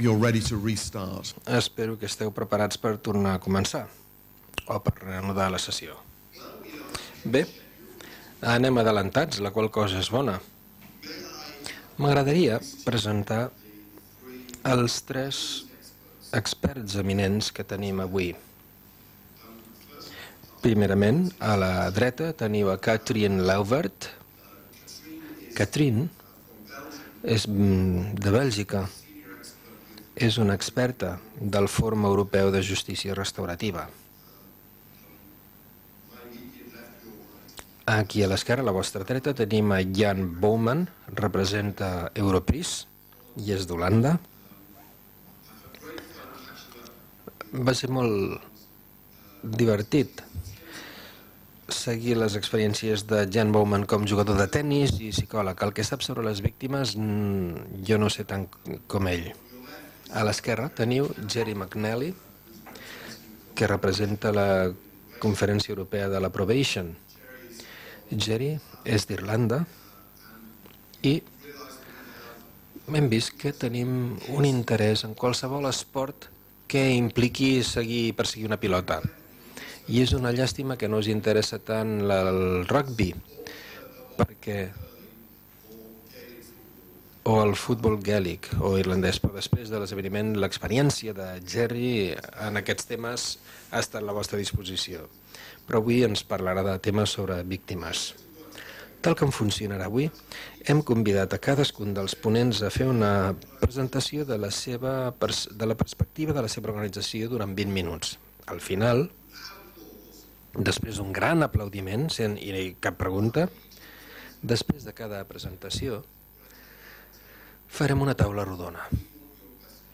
you're ready to restart. Espero que esteu preparats per tornar a començar o per reanudar la sessió. Bé, anem adelantats, la qual cosa és bona. M'agradaria presentar els tres experts eminents que tenim avui. Primerament, a la dreta teniu a Catherine Lauvert. Catherine és mm, de Bèlgica. És una experta del Fòrum Europeu de Justícia Restaurativa. Aquí a l'esquerra, a la vostra dreta, tenim a Jan Bouwman, representa Europris i és d'Holanda. Va ser molt divertit seguir les experiències de Jan Bowman com jugador de tennis i psicòleg. El que sap sobre les víctimes jo no sé tant com ell. A l'esquerra teniu Jerry McNally, que representa la Conferència Europea de la Probation. Jerry és d'Irlanda i hem vist que tenim un interès en qualsevol esport que impliqui seguir perseguir una pilota. I és una llàstima que no us interessa tant el rugby, perquè o el futbol gàlic o irlandès, però després de l'esdeveniment l'experiència de Jerry en aquests temes ha estat a la vostra disposició. Però avui ens parlarà de temes sobre víctimes. Tal com funcionarà avui, hem convidat a cadascun dels ponents a fer una presentació de la, seva, de la perspectiva de la seva organització durant 20 minuts. Al final, després d'un gran aplaudiment, sent i cap pregunta, després de cada presentació, farem una taula rodona.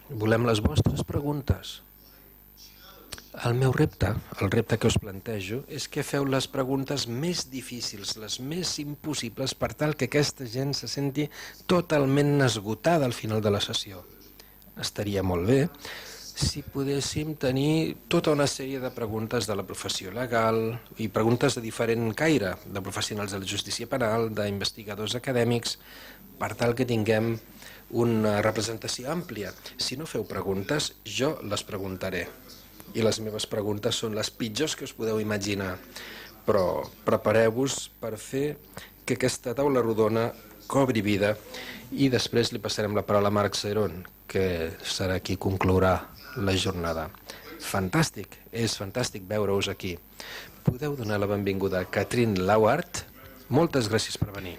Volem les vostres preguntes. El meu repte, el repte que us plantejo, és que feu les preguntes més difícils, les més impossibles, per tal que aquesta gent se senti totalment esgotada al final de la sessió. Estaria molt bé si podéssim tenir tota una sèrie de preguntes de la professió legal i preguntes de diferent caire, de professionals de la justícia penal, d'investigadors acadèmics, per tal que tinguem una representació àmplia. Si no feu preguntes, jo les preguntaré. I les meves preguntes són les pitjors que us podeu imaginar. Però prepareu-vos per fer que aquesta taula rodona cobri vida i després li passarem la paraula a Marc Ceron, que serà qui conclourà la jornada. Fantàstic, és fantàstic veure-us aquí. Podeu donar la benvinguda a Catherine Lauart. Moltes gràcies per venir.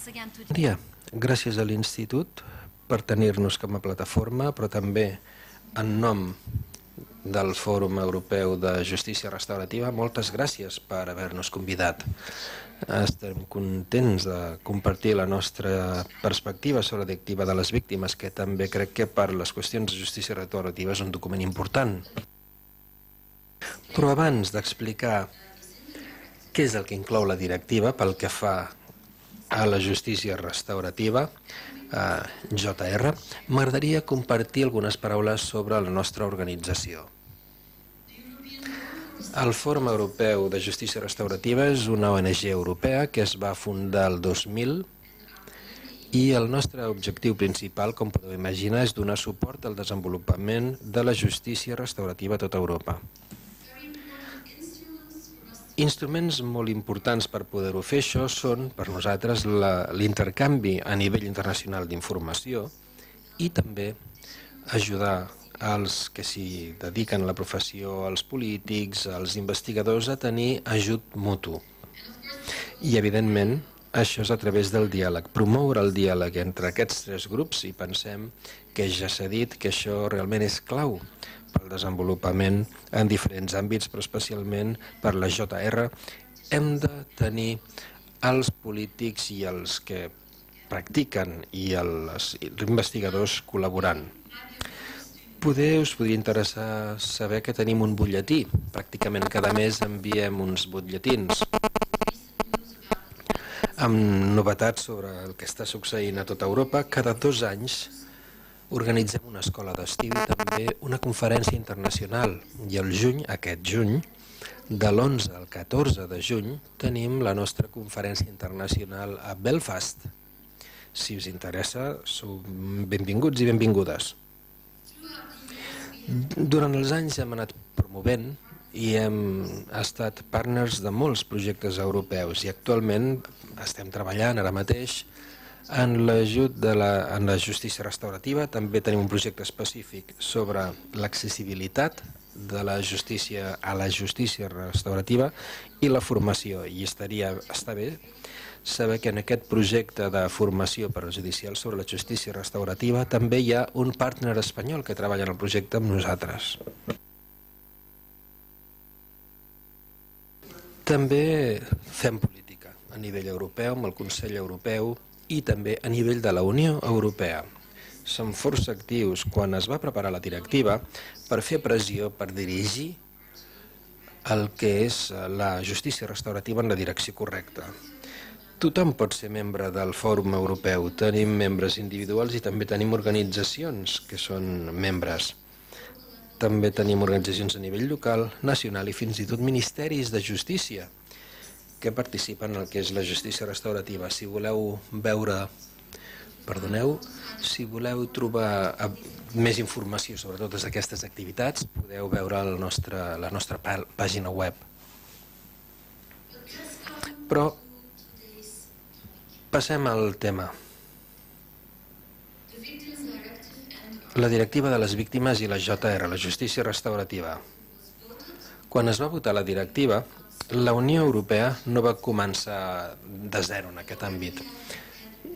Bon dia. Gràcies a l'Institut per tenir-nos com a plataforma, però també en nom del Fòrum Europeu de Justícia Restaurativa, moltes gràcies per haver-nos convidat. Estem contents de compartir la nostra perspectiva sobre la directiva de les víctimes, que també crec que per les qüestions de justícia restaurativa és un document important. Però abans d'explicar què és el que inclou la directiva pel que fa a la justícia restaurativa, eh, JR, m'agradaria compartir algunes paraules sobre la nostra organització. El Fòrum Europeu de Justícia Restaurativa és una ONG europea que es va fundar el 2000 i el nostre objectiu principal, com podeu imaginar, és donar suport al desenvolupament de la justícia restaurativa a tota Europa. Instruments molt importants per poder-ho fer això són, per nosaltres, l'intercanvi a nivell internacional d'informació i també ajudar als que s'hi dediquen a la professió, als polítics, als investigadors, a tenir ajut mutu. I, evidentment, això és a través del diàleg, promoure el diàleg entre aquests tres grups i pensem que ja s'ha dit que això realment és clau pel desenvolupament en diferents àmbits, però especialment per la JR. Hem de tenir els polítics i els que practiquen i els investigadors col·laborant. Poder us podria interessar saber que tenim un butlletí. Pràcticament cada mes enviem uns butlletins amb novetats sobre el que està succeint a tota Europa. Cada dos anys organitzem una escola d'estiu i també una conferència internacional. I el juny, aquest juny, de l'11 al 14 de juny tenim la nostra conferència internacional a Belfast. Si us interessa, sou benvinguts i benvingudes. Durant els anys hem anat promovent i hem estat partners de molts projectes europeus i actualment estem treballant ara mateix en l'ajut de la, en la justícia restaurativa. També tenim un projecte específic sobre l'accessibilitat de la justícia a la justícia restaurativa i la formació. I estaria, està bé saber que en aquest projecte de formació per als judicials sobre la justícia restaurativa també hi ha un partner espanyol que treballa en el projecte amb nosaltres. També fem política a nivell europeu, amb el Consell Europeu i també a nivell de la Unió Europea. Som força actius quan es va preparar la directiva per fer pressió, per dirigir el que és la justícia restaurativa en la direcció correcta. Tothom pot ser membre del Fòrum Europeu. Tenim membres individuals i també tenim organitzacions que són membres. També tenim organitzacions a nivell local, nacional i fins i tot ministeris de justícia que participen en el que és la justícia restaurativa. Si voleu veure, perdoneu, si voleu trobar eh, més informació sobre totes aquestes activitats, podeu veure el nostre, la nostra pàgina web. Però Passem al tema. La directiva de les víctimes i la JR, la justícia restaurativa. Quan es va votar la directiva, la Unió Europea no va començar de zero en aquest àmbit.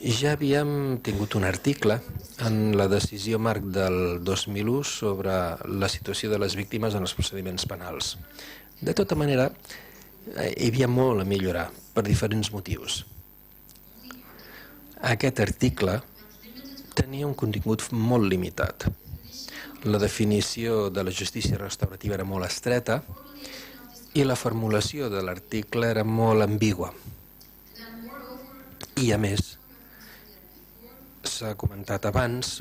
Ja havíem tingut un article en la decisió marc del 2001 sobre la situació de les víctimes en els procediments penals. De tota manera, hi havia molt a millorar per diferents motius. Aquest article tenia un contingut molt limitat. La definició de la justícia restaurativa era molt estreta i la formulació de l'article era molt ambigua. I a més, s'ha comentat abans,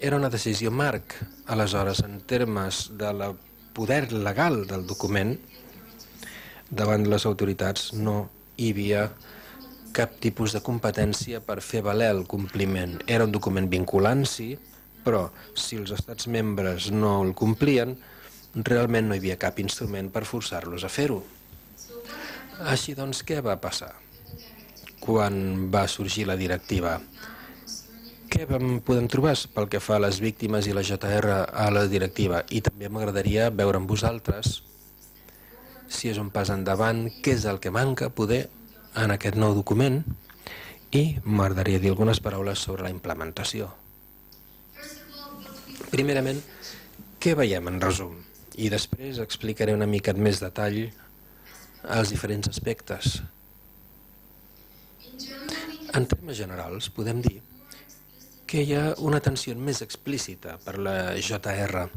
era una decisió marc. Aleshores, en termes de la poder legal del document, davant les autoritats no hi havia cap tipus de competència per fer valer el compliment. Era un document vinculant, sí, però si els estats membres no el complien, realment no hi havia cap instrument per forçar-los a fer-ho. Així doncs, què va passar quan va sorgir la directiva? Què vam, podem trobar pel que fa a les víctimes i la JR a la directiva? I també m'agradaria veure amb vosaltres si és un pas endavant, què és el que manca, poder en aquest nou document i m'agradaria dir algunes paraules sobre la implementació. Primerament, què veiem en resum? I després explicaré una mica més detall els diferents aspectes. En termes generals, podem dir que hi ha una atenció més explícita per la JR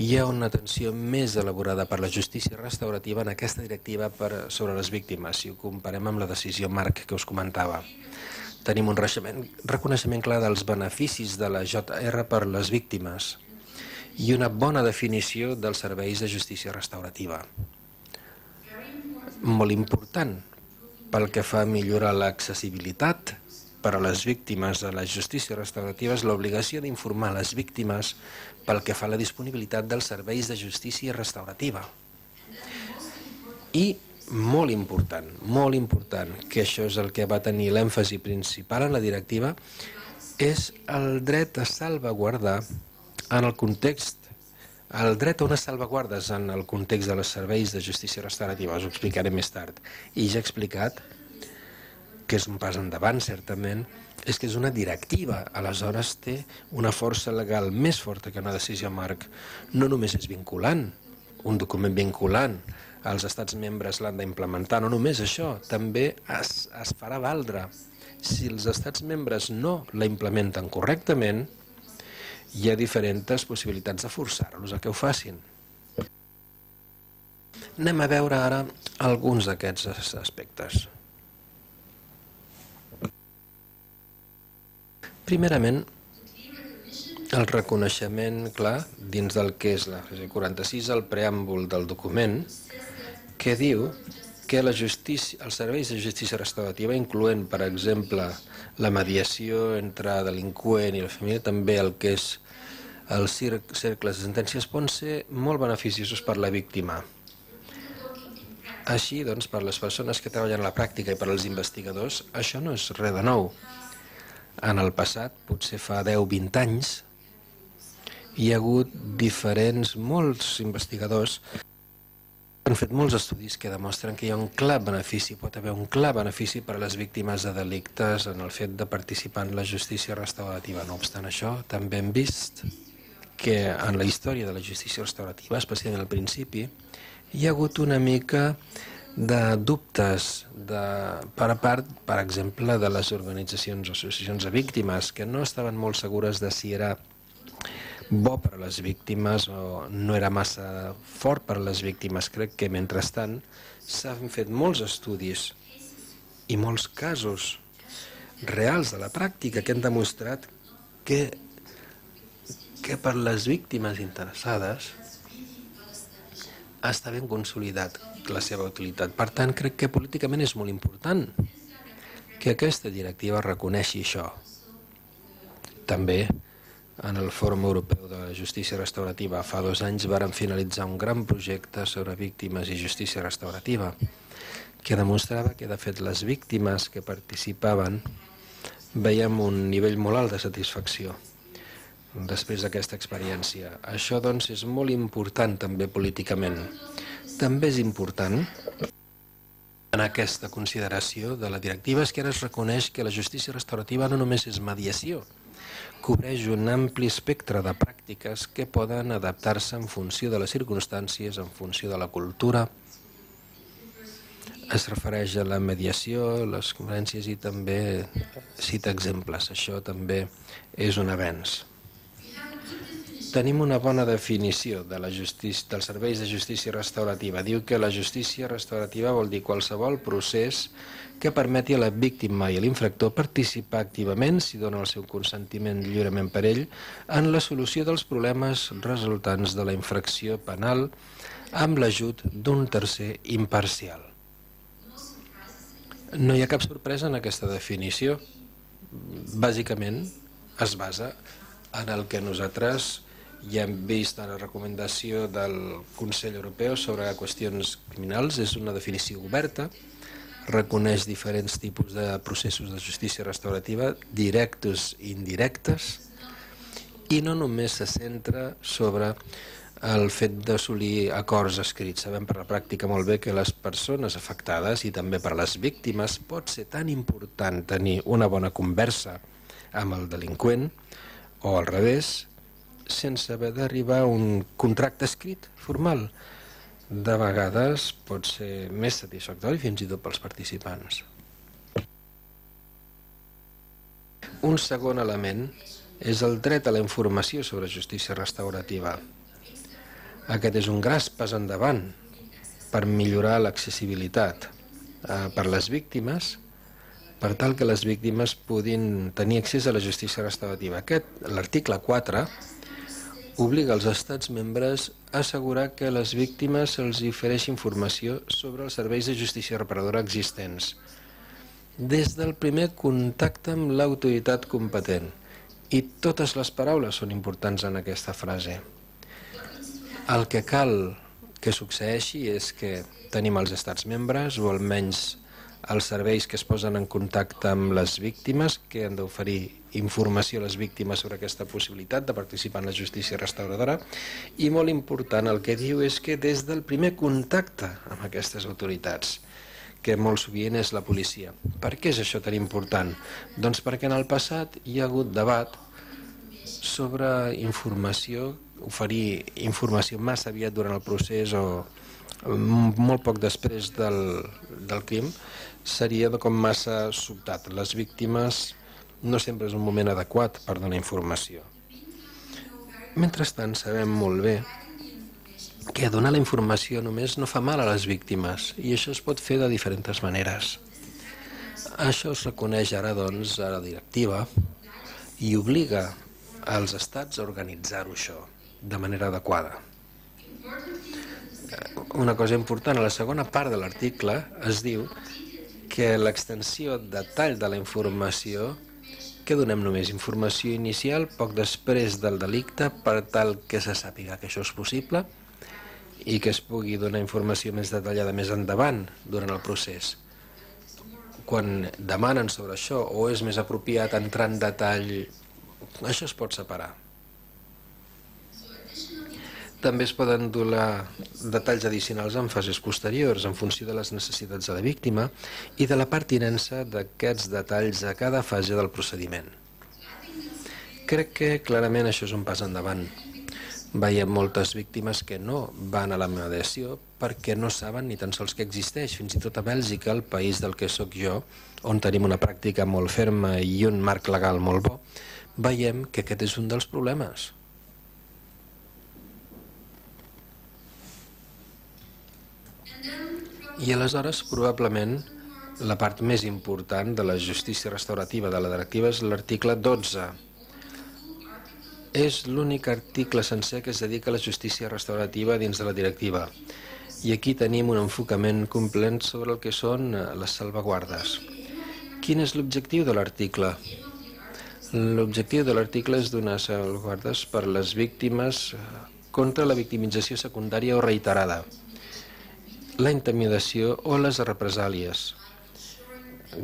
hi ha una atenció més elaborada per la justícia restaurativa en aquesta directiva per, sobre les víctimes, si ho comparem amb la decisió Marc que us comentava. Tenim un reconeixement clar dels beneficis de la JR per les víctimes i una bona definició dels serveis de justícia restaurativa. Molt important pel que fa a millorar l'accessibilitat per a les víctimes de la justícia restaurativa és l'obligació d'informar les víctimes pel que fa a la disponibilitat dels serveis de justícia restaurativa. I molt important, molt important, que això és el que va tenir l'èmfasi principal en la directiva, és el dret a salvaguardar en el context, el dret a unes salvaguardes en el context de les serveis de justícia restaurativa, us ho explicaré més tard. I ja he explicat que és un pas endavant, certament, és que és una directiva, aleshores té una força legal més forta que una decisió marc. No només és vinculant, un document vinculant, els estats membres l'han d'implementar, no només això, també es, es farà valdre. Si els estats membres no la implementen correctament, hi ha diferents possibilitats de forçar-los a que ho facin. Anem a veure ara alguns d'aquests aspectes. Primerament, el reconeixement, clar, dins del que és la 46, el preàmbul del document, que diu que la justícia, els serveis de justícia restaurativa, incloent, per exemple, la mediació entre delinqüent i la família, també el que és els cercles de sentències poden ser molt beneficiosos per la víctima. Així, doncs, per les persones que treballen a la pràctica i per als investigadors, això no és res de nou. En el passat, potser fa 10-20 anys, hi ha hagut diferents, molts investigadors han fet molts estudis que demostren que hi ha un clar benefici, pot haver un clar benefici per a les víctimes de delictes en el fet de participar en la justícia restaurativa. No obstant això, també hem vist que en la història de la justícia restaurativa, especialment al principi, hi ha hagut una mica de dubtes de, per a part, per exemple, de les organitzacions o associacions de víctimes, que no estaven molt segures de si era bo per a les víctimes o no era massa fort per a les víctimes. Crec que, mentrestant, s'han fet molts estudis i molts casos reals de la pràctica que han demostrat que, que per les víctimes interessades està ben consolidat la seva utilitat. Per tant, crec que políticament és molt important que aquesta directiva reconeixi això. També en el Fòrum Europeu de Justícia Restaurativa fa dos anys varen finalitzar un gran projecte sobre víctimes i justícia restaurativa que demostrava que, de fet, les víctimes que participaven veiem un nivell molt alt de satisfacció després d'aquesta experiència. Això, doncs, és molt important també políticament. També és important en aquesta consideració de la directiva és que ara es reconeix que la justícia restaurativa no només és mediació, cobreix un ampli espectre de pràctiques que poden adaptar-se en funció de les circumstàncies, en funció de la cultura. Es refereix a la mediació, les conferències i també cita exemples. Això també és un avenç. Tenim una bona definició de la justícia, dels serveis de justícia restaurativa. Diu que la justícia restaurativa vol dir qualsevol procés que permeti a la víctima i a l'infractor participar activament, si dona el seu consentiment lliurement per ell, en la solució dels problemes resultants de la infracció penal amb l'ajut d'un tercer imparcial. No hi ha cap sorpresa en aquesta definició. Bàsicament es basa en el que nosaltres ja hem vist a la recomanació del Consell Europeu sobre qüestions criminals. És una definició oberta, reconeix diferents tipus de processos de justícia restaurativa, directes i indirectes, i no només se centra sobre el fet d'assolir acords escrits. Sabem per la pràctica molt bé que les persones afectades i també per les víctimes pot ser tan important tenir una bona conversa amb el delinqüent o al revés, sense haver d'arribar a un contracte escrit formal de vegades pot ser més satisfactori fins i tot pels participants. Un segon element és el dret a la informació sobre justícia restaurativa. Aquest és un gras pas endavant per millorar l'accessibilitat eh, per les víctimes per tal que les víctimes puguin tenir accés a la justícia restaurativa. Aquest, l'article 4, obliga els estats membres a assegurar que a les víctimes se'ls ofereix informació sobre els serveis de justícia reparadora existents des del primer contacte amb l'autoritat competent. I totes les paraules són importants en aquesta frase. El que cal que succeeixi és que tenim els estats membres, o almenys els serveis que es posen en contacte amb les víctimes, que han d'oferir informació a les víctimes sobre aquesta possibilitat de participar en la justícia restauradora i molt important el que diu és que des del primer contacte amb aquestes autoritats que molt sovint és la policia. Per què és això tan important? Doncs perquè en el passat hi ha hagut debat sobre informació, oferir informació massa aviat durant el procés o molt poc després del, del crim seria com massa sobtat. Les víctimes no sempre és un moment adequat per donar informació. Mentrestant, sabem molt bé que donar la informació només no fa mal a les víctimes i això es pot fer de diferents maneres. Això es reconeix ara, doncs, a la directiva i obliga als estats a organitzar-ho això de manera adequada. una cosa important, a la segona part de l'article es diu que l'extensió detall de la informació que donem només informació inicial poc després del delicte per tal que se sàpiga que això és possible i que es pugui donar informació més detallada més endavant durant el procés. Quan demanen sobre això o és més apropiat entrar en detall, això es pot separar. També es poden donar detalls addicionals en fases posteriors en funció de les necessitats de la víctima i de la pertinença d'aquests detalls a cada fase del procediment. Crec que clarament això és un pas endavant. Veiem moltes víctimes que no van a la mediació perquè no saben ni tan sols que existeix. Fins i tot a Bèlgica, el país del que sóc jo, on tenim una pràctica molt ferma i un marc legal molt bo, veiem que aquest és un dels problemes I aleshores, probablement, la part més important de la justícia restaurativa de la directiva és l'article 12. És l'únic article sencer que es dedica a la justícia restaurativa dins de la directiva. I aquí tenim un enfocament complet sobre el que són eh, les salvaguardes. Quin és l'objectiu de l'article? L'objectiu de l'article és donar salvaguardes per les víctimes eh, contra la victimització secundària o reiterada la intimidació o les represàlies,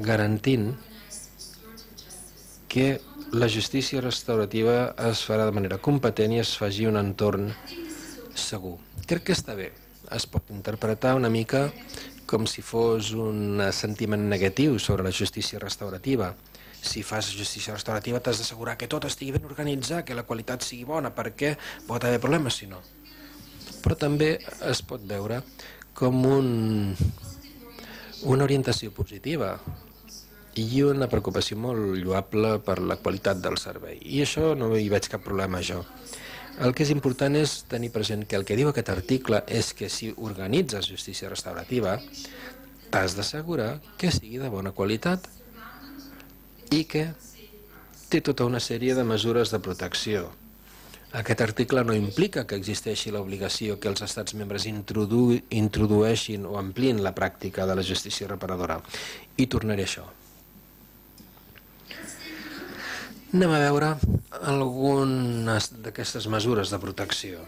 garantint que la justícia restaurativa es farà de manera competent i es faci un entorn segur. Crec que està bé. Es pot interpretar una mica com si fos un sentiment negatiu sobre la justícia restaurativa. Si fas justícia restaurativa t'has d'assegurar que tot estigui ben organitzat, que la qualitat sigui bona, perquè pot haver problemes si no. Però també es pot veure com un, una orientació positiva i una preocupació molt lloable per la qualitat del servei. I això no hi veig cap problema, jo. El que és important és tenir present que el que diu aquest article és que si organitzes justícia restaurativa t'has d'assegurar que sigui de bona qualitat i que té tota una sèrie de mesures de protecció aquest article no implica que existeixi l'obligació que els estats membres introdu introdueixin o amplin la pràctica de la justícia reparadora. I tornaré a això. Anem a veure algunes d'aquestes mesures de protecció.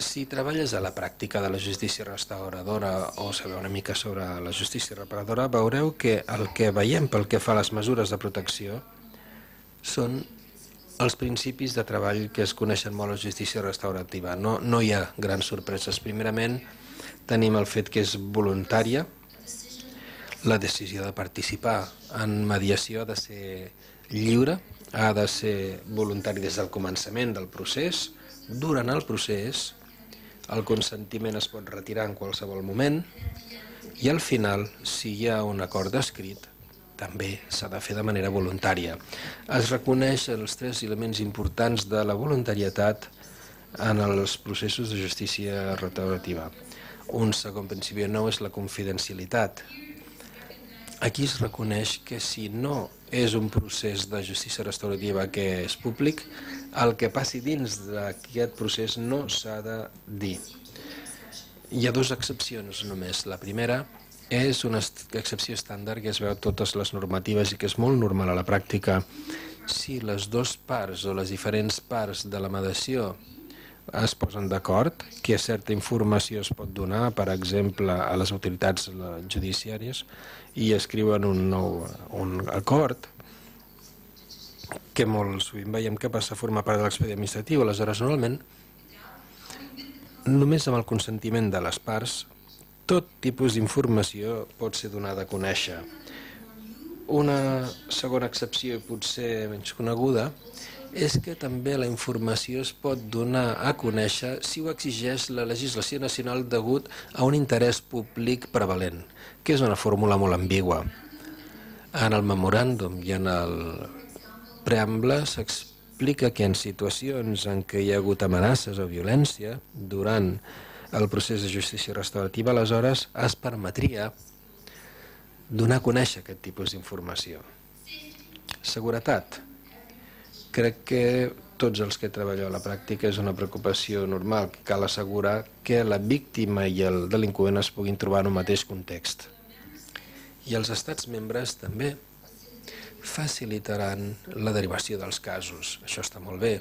Si treballes a la pràctica de la justícia restauradora o sabeu una mica sobre la justícia reparadora, veureu que el que veiem pel que fa a les mesures de protecció són els principis de treball que es coneixen molt a la justícia restaurativa. No, no hi ha grans sorpreses. Primerament, tenim el fet que és voluntària, la decisió de participar en mediació ha de ser lliure, ha de ser voluntari des del començament del procés, durant el procés, el consentiment es pot retirar en qualsevol moment i al final, si hi ha un acord escrit, també s'ha de fer de manera voluntària. Es reconeix els tres elements importants de la voluntarietat en els processos de justícia restaurativa. Un segon principi nou és la confidencialitat. Aquí es reconeix que si no és un procés de justícia restaurativa que és públic, el que passi dins d'aquest procés no s'ha de dir. Hi ha dues excepcions només. La primera és una excepció estàndard que es veu totes les normatives i que és molt normal a la pràctica. Si les dues parts o les diferents parts de la mediació es posen d'acord, que certa informació es pot donar, per exemple, a les autoritats judiciàries, i escriuen un nou un acord, que molt sovint veiem que passa a formar part de l'expedient administratiu. Aleshores, normalment, només amb el consentiment de les parts tot tipus d'informació pot ser donada a conèixer. Una segona excepció, potser menys coneguda, és que també la informació es pot donar a conèixer si ho exigeix la legislació nacional degut a un interès públic prevalent, que és una fórmula molt ambigua. En el memoràndum i en el preamble s'explica que en situacions en què hi ha hagut amenaces o violència durant el procés de justícia restaurativa, aleshores es permetria donar a conèixer aquest tipus d'informació. Seguretat. Crec que tots els que treballeu a la pràctica és una preocupació normal, que cal assegurar que la víctima i el delinqüent es puguin trobar en un mateix context. I els estats membres també facilitaran la derivació dels casos. Això està molt bé.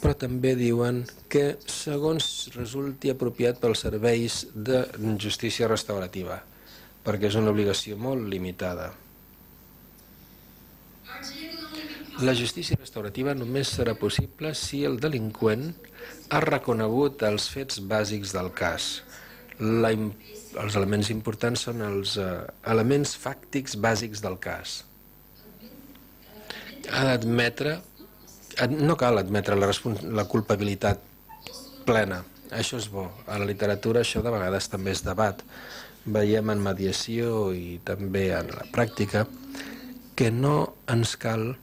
Però també diuen que segons resulti apropiat pels serveis de justícia restaurativa, perquè és una obligació molt limitada. La justícia restaurativa només serà possible si el delinqüent ha reconegut els fets bàsics del cas. La, els elements importants són els uh, elements fàctics bàsics del cas. Ha d'admetre, no cal admetre la, la culpabilitat plena, això és bo. A la literatura això de vegades també es debat. Veiem en mediació i també en la pràctica que no ens cal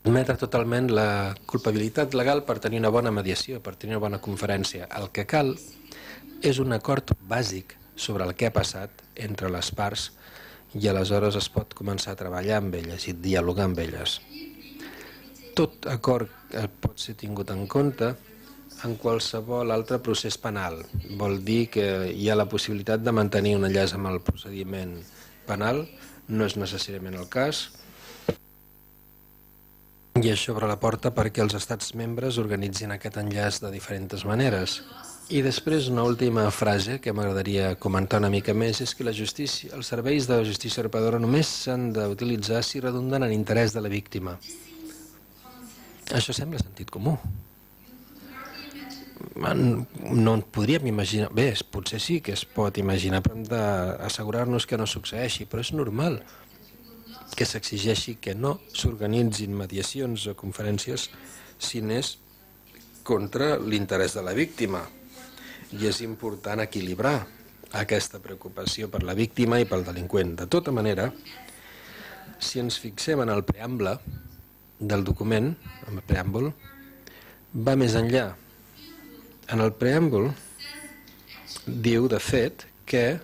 admetre totalment la culpabilitat legal per tenir una bona mediació, per tenir una bona conferència. El que cal és un acord bàsic sobre el que ha passat entre les parts i aleshores es pot començar a treballar amb elles i dialogar amb elles. Tot acord pot ser tingut en compte en qualsevol altre procés penal. Vol dir que hi ha la possibilitat de mantenir un enllaç amb el procediment penal, no és necessàriament el cas, i això obre la porta perquè els estats membres organitzin aquest enllaç de diferents maneres. I després una última frase que m'agradaria comentar una mica més és que la justícia, els serveis de justícia reparadora només s'han d'utilitzar si redunden en interès de la víctima. Això sembla sentit comú. No en podríem imaginar... Bé, potser sí que es pot imaginar, però hem d'assegurar-nos que no succeeixi, però és normal que s'exigeixi que no s'organitzin mediacions o conferències si n'és contra l'interès de la víctima. I és important equilibrar aquesta preocupació per la víctima i pel delinqüent. De tota manera, si ens fixem en el preamble del document, en el preàmbul, va més enllà. En el preàmbul diu, de fet, que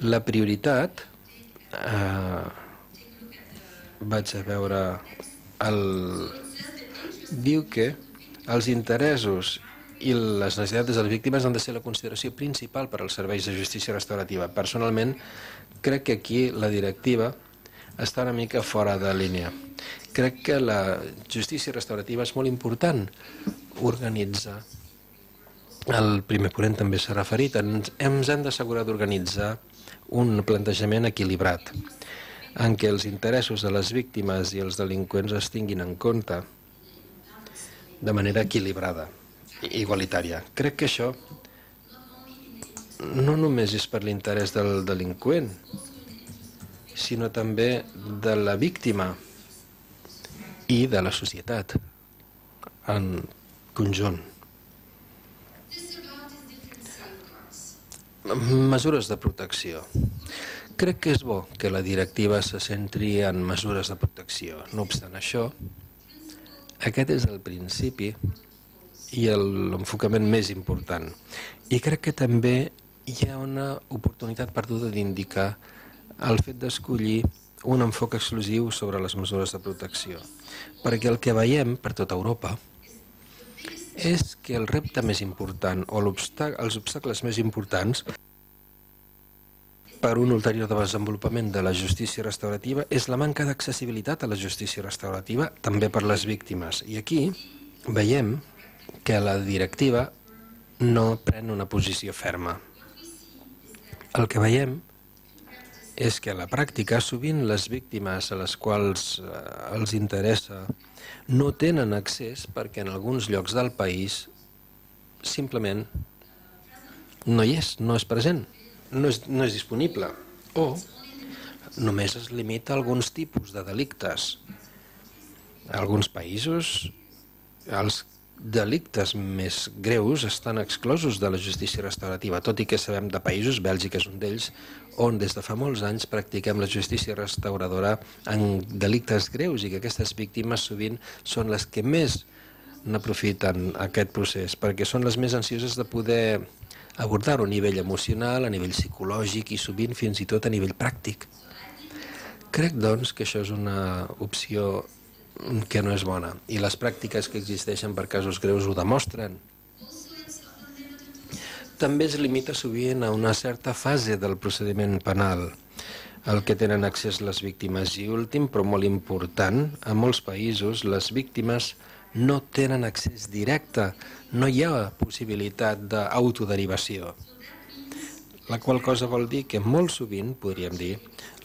la prioritat eh, vaig a veure el... diu que els interessos i les necessitats de les víctimes han de ser la consideració principal per als serveis de justícia restaurativa. Personalment, crec que aquí la directiva està una mica fora de línia. Crec que la justícia restaurativa és molt important organitzar. El primer ponent també s'ha referit. Ens, ens hem d'assegurar d'organitzar un plantejament equilibrat en què els interessos de les víctimes i els delinqüents es tinguin en compte de manera equilibrada i igualitària. Crec que això no només és per l'interès del delinqüent, sinó també de la víctima i de la societat en conjunt. Mesures de protecció. Crec que és bo que la directiva se centri en mesures de protecció. No obstant això, aquest és el principi i l'enfocament més important. I crec que també hi ha una oportunitat perduda d'indicar el fet d'escollir un enfoc exclusiu sobre les mesures de protecció. Perquè el que veiem per tota Europa és que el repte més important o els obstacles més importants per un ulterior desenvolupament de la justícia restaurativa és la manca d'accessibilitat a la justícia restaurativa també per les víctimes. I aquí veiem que la directiva no pren una posició ferma. El que veiem és que a la pràctica sovint les víctimes a les quals eh, els interessa no tenen accés perquè en alguns llocs del país simplement no hi és, no és present no és, no és disponible o només es limita a alguns tipus de delictes. A alguns països els delictes més greus estan exclosos de la justícia restaurativa, tot i que sabem de països, Bèlgica és un d'ells, on des de fa molts anys practiquem la justícia restauradora en delictes greus i que aquestes víctimes sovint són les que més n'aprofiten aquest procés, perquè són les més ansioses de poder abordar-ho a nivell emocional, a nivell psicològic i sovint fins i tot a nivell pràctic. Crec, doncs, que això és una opció que no és bona. I les pràctiques que existeixen per casos greus ho demostren. També es limita sovint a una certa fase del procediment penal, el que tenen accés les víctimes. I últim, però molt important, a molts països les víctimes no tenen accés directe, no hi ha possibilitat d'autoderivació. La qual cosa vol dir que molt sovint, podríem dir,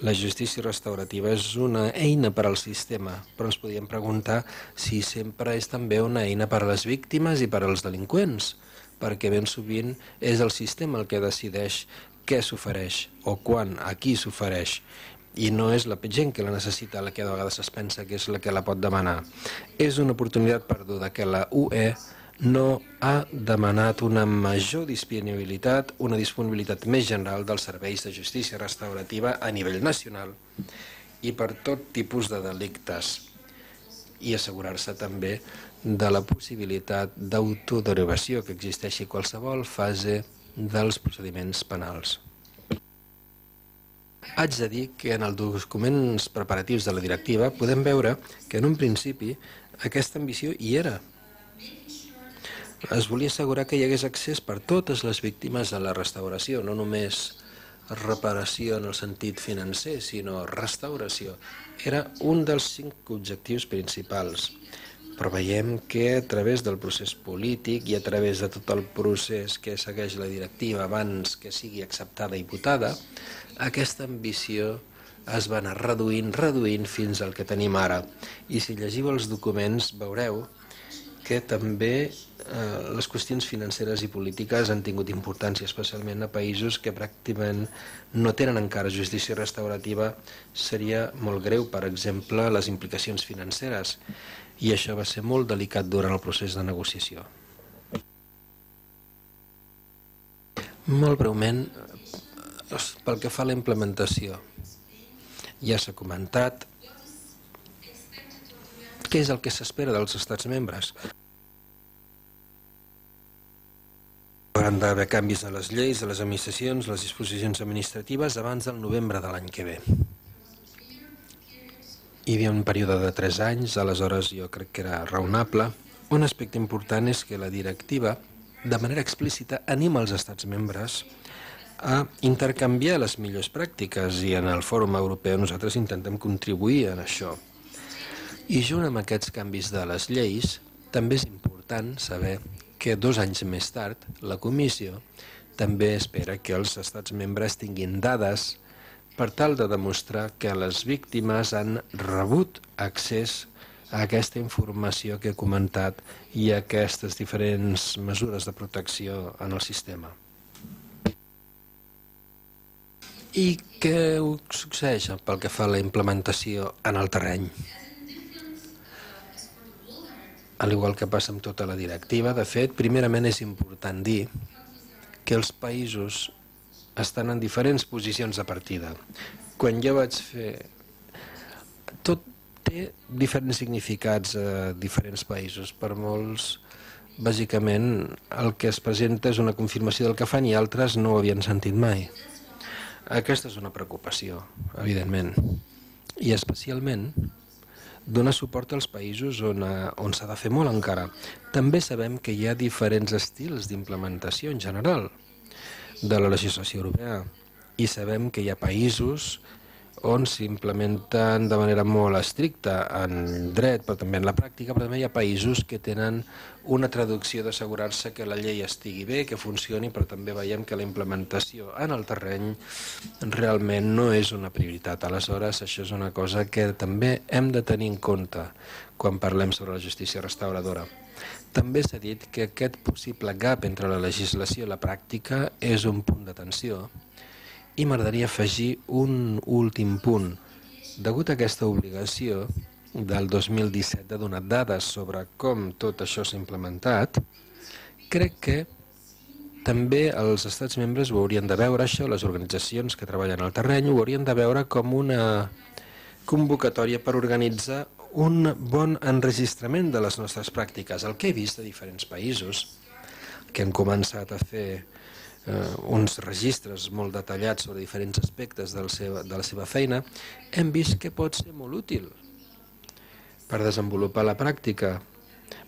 la justícia restaurativa és una eina per al sistema, però ens podríem preguntar si sempre és també una eina per a les víctimes i per als delinqüents, perquè ben sovint és el sistema el que decideix què s'ofereix o quan, a qui s'ofereix i no és la gent que la necessita la que de vegades es pensa que és la que la pot demanar. És una oportunitat perduda que la UE no ha demanat una major disponibilitat, una disponibilitat més general dels serveis de justícia restaurativa a nivell nacional i per tot tipus de delictes i assegurar-se també de la possibilitat d'autoderivació que existeixi qualsevol fase dels procediments penals. Haig de dir que en els documents preparatius de la directiva podem veure que en un principi aquesta ambició hi era, es volia assegurar que hi hagués accés per totes les víctimes a la restauració, no només reparació en el sentit financer, sinó restauració. Era un dels cinc objectius principals. Però veiem que a través del procés polític i a través de tot el procés que segueix la directiva abans que sigui acceptada i votada, aquesta ambició es va anar reduint, reduint fins al que tenim ara. I si llegiu els documents veureu que també les qüestions financeres i polítiques han tingut importància, especialment a països que pràcticament no tenen encara justícia restaurativa. Seria molt greu, per exemple, les implicacions financeres, i això va ser molt delicat durant el procés de negociació. Molt breument, pel que fa a la implementació, ja s'ha comentat què és el que s'espera dels estats membres? Hauran d'haver canvis a les lleis, a les administracions, les disposicions administratives abans del novembre de l'any que ve. Hi havia un període de 3 anys, aleshores jo crec que era raonable. Un aspecte important és que la directiva, de manera explícita, anima els estats membres a intercanviar les millors pràctiques i en el Fòrum Europeu nosaltres intentem contribuir en això. I junt amb aquests canvis de les lleis, també és important saber que dos anys més tard la Comissió també espera que els estats membres tinguin dades per tal de demostrar que les víctimes han rebut accés a aquesta informació que he comentat i a aquestes diferents mesures de protecció en el sistema. I què succeeix pel que fa a la implementació en el terreny? Al igual que passa amb tota la directiva. De fet, primerament és important dir que els països estan en diferents posicions de partida. Quan jo vaig fer... Tot té diferents significats a diferents països. Per molts, bàsicament, el que es presenta és una confirmació del que fan i altres no ho havien sentit mai. Aquesta és una preocupació, evidentment. I especialment donar suport als països on, eh, on s'ha de fer molt encara. També sabem que hi ha diferents estils d'implementació en general de la legislació europea i sabem que hi ha països on s'implementen de manera molt estricta en dret, però també en la pràctica, però també hi ha països que tenen una traducció d'assegurar-se que la llei estigui bé, que funcioni, però també veiem que la implementació en el terreny realment no és una prioritat. Aleshores, això és una cosa que també hem de tenir en compte quan parlem sobre la justícia restauradora. També s'ha dit que aquest possible gap entre la legislació i la pràctica és un punt d'atenció i m'agradaria afegir un últim punt. Degut a aquesta obligació del 2017 de donar dades sobre com tot això s'ha implementat, crec que també els estats membres ho haurien de veure això, les organitzacions que treballen al terreny ho haurien de veure com una convocatòria per organitzar un bon enregistrament de les nostres pràctiques. El que he vist de diferents països que han començat a fer eh, uns registres molt detallats sobre diferents aspectes del seu, de la seva feina, hem vist que pot ser molt útil per desenvolupar la pràctica,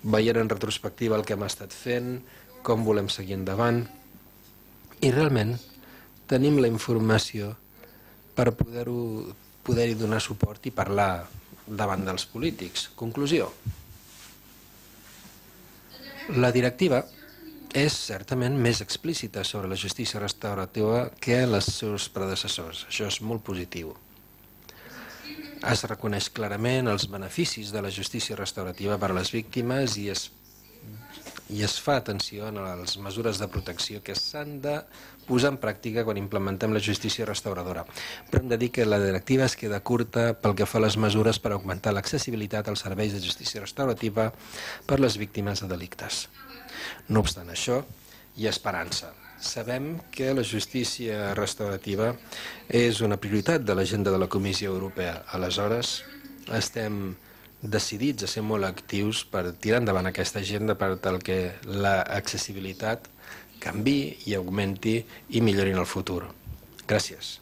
veient en retrospectiva el que hem estat fent, com volem seguir endavant, i realment tenim la informació per poder-hi poder donar suport i parlar davant dels polítics. Conclusió. La directiva és certament més explícita sobre la justícia restaurativa que els seus predecessors. Això és molt positiu. Es reconeix clarament els beneficis de la justícia restaurativa per a les víctimes i es i es fa atenció a les mesures de protecció que s'han de posar en pràctica quan implementem la justícia restauradora. Però hem de dir que la directiva es queda curta pel que fa a les mesures per augmentar l'accessibilitat als serveis de justícia restaurativa per les víctimes de delictes. No obstant això, hi ha esperança. Sabem que la justícia restaurativa és una prioritat de l'agenda de la Comissió Europea. Aleshores, estem decidits a ser molt actius per tirar endavant aquesta agenda per tal que l'accessibilitat canvi i augmenti i millori en el futur. Gràcies.